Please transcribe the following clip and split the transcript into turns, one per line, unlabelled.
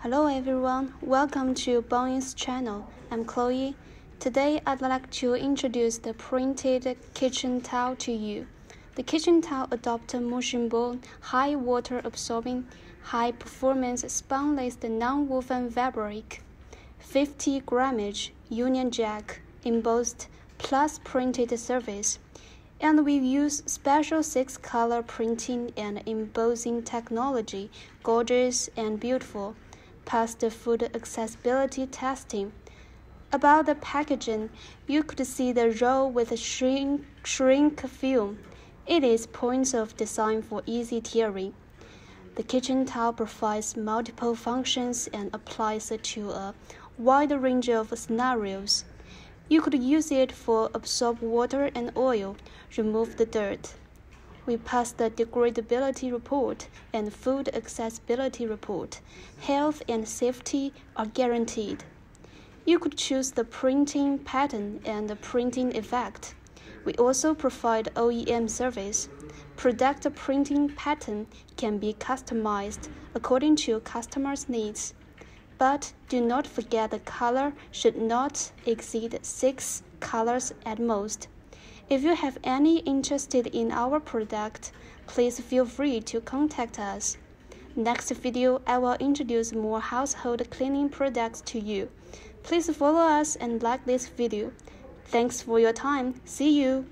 Hello everyone, welcome to Bonyee's channel. I'm Chloe. Today I'd like to introduce the printed kitchen towel to you. The kitchen towel adopts Moshinbo, high water absorbing, high performance spunlace non-woven fabric, 50 grammage Union Jack embossed plus printed surface. And we use special six color printing and embossing technology, gorgeous and beautiful passed the food accessibility testing. About the packaging, you could see the roll with shrink, shrink film. It is points of design for easy tearing. The kitchen towel provides multiple functions and applies to a wide range of scenarios. You could use it for absorb water and oil, remove the dirt we pass the degradability report and food accessibility report. Health and safety are guaranteed. You could choose the printing pattern and the printing effect. We also provide OEM service. Product printing pattern can be customized according to customers' needs. But do not forget the color should not exceed six colors at most. If you have any interest in our product, please feel free to contact us. Next video, I will introduce more household cleaning products to you. Please follow us and like this video. Thanks for your time. See you.